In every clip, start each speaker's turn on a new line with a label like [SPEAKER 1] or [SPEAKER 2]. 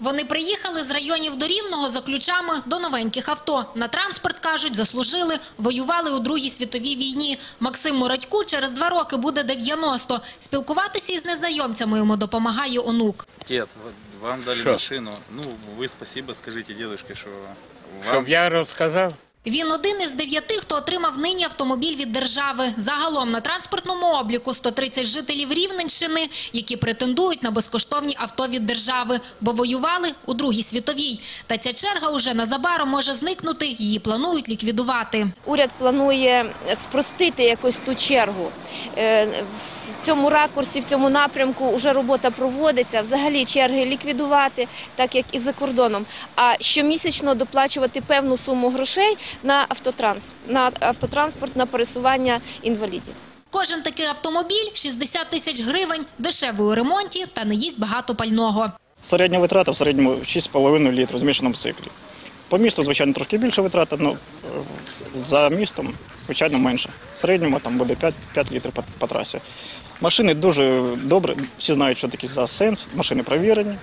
[SPEAKER 1] Вони приїхали з районів до Рівного за ключами до новеньких авто. На транспорт, кажуть, заслужили, воювали у Другій світовій війні. Максиму Радьку через два роки буде 90. Спілкуватися із незнайомцями йому допомагає онук.
[SPEAKER 2] Дід, вам дали машину. Ну, ви спасибо скажіть дедушке, що вам...
[SPEAKER 3] Щоб я розказав?
[SPEAKER 1] Він один із дев'яти, хто отримав нині автомобіль від держави. Загалом на транспортному обліку 130 жителів Рівненщини, які претендують на безкоштовні авто від держави, бо воювали у Другій світовій. Та ця черга уже незабаром може зникнути, її планують ліквідувати.
[SPEAKER 4] Уряд планує спростити якось ту чергу. Е, В цьому ракурсі, в цьому напрямку вже робота проводиться. Взагалі черги ліквідувати, так як і за кордоном. А щомісячно доплачувати певну суму грошей на автотранс, на автотранспорт, на пересування інвалідів.
[SPEAKER 1] Кожен такий автомобіль – 60 тисяч гривень, дешевий у ремонті та не їсть багато пального.
[SPEAKER 5] Середня витрата в середньому 6,5 літрів в змішаному циклі. По місту, звичайно, трошки більше витрата, але за містом, звичайно, менше. В середньому там буде 5, 5 літрів по, по трасі. Машини дуже добре, всі знають, що таке за сенс, машини провірені,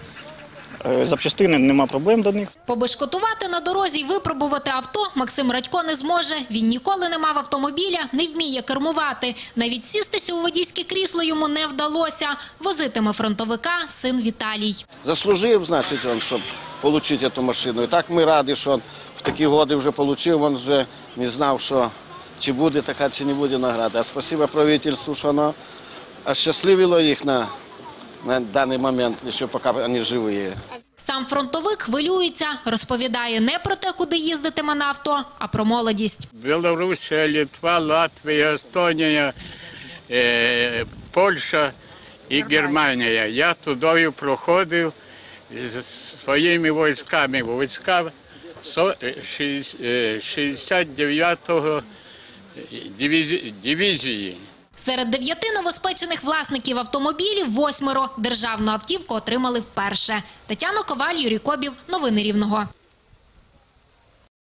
[SPEAKER 5] запчастини, нема проблем до них.
[SPEAKER 1] Побешкотувати на дорозі й випробувати авто Максим Радько не зможе. Він ніколи не мав автомобіля, не вміє кермувати. Навіть сістися у водійське крісло йому не вдалося. Возитиме фронтовика син Віталій.
[SPEAKER 6] Заслужив, значить, він, щоб отримати цю машину. І так ми раді, що він в такі годи вже отримав, він вже не знав, що чи буде така, чи не буде награда. А спасибо правительству, що воно ощасливило їх на, на даний момент, ще поки вони живі.
[SPEAKER 1] Сам фронтовик хвилюється, розповідає не про те, куди їздитиме на авто, а про молодість.
[SPEAKER 3] Білорусія, Литва, Латвія, Естонія, е, Польща і Германія. Я туди проходив з своїми військами. Війська со- е, шість- е, 69-го дивізії.
[SPEAKER 1] Серед дев'яти новоспечених власників автомобілів восьмеро державну автівку отримали вперше. Тетяна Коваль, Юрій Кобів. Новини Рівного.